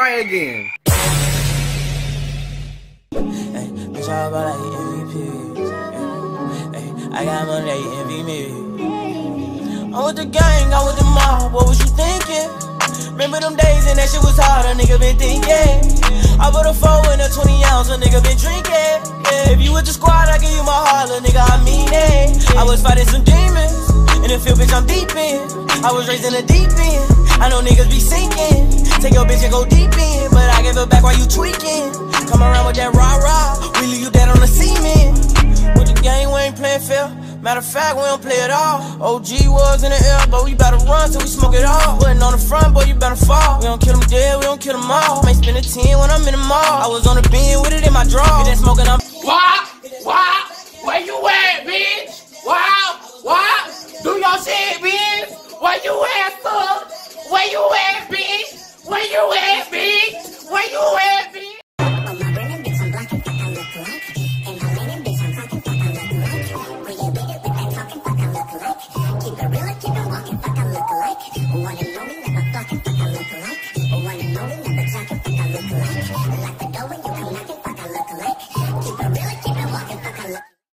cry again. I got money, they envy me. I'm with the gang, I'm with the mob. What was you thinking? Remember them days and that shit was hard, a nigga been thinking. I put a four in a 20 ounce, a nigga been drinking. Yeah, if you with the squad, I give you my heart, little nigga, I mean it. I was fighting some demons. In the field, bitch, I'm deep in. I was raised in the deep end. I know niggas be sinking. Bitch go deep in. But I give it back while you tweaking. Come around with that rah rah. We leave you dead on the cement. With the game, we ain't playing fair. Matter of fact, we don't play at all. OG was in the air, but we better run till we smoke it all. Putting on the front, boy, you better fall. We don't kill them dead, we don't kill them all. May spend a 10 when I'm in the mall. I was on the beam with it in my draw. Been smoking, I'm. Why? Why? Where you at, bitch? Why? Why? Do your shit, bitch. Where you at, son? Where you you in?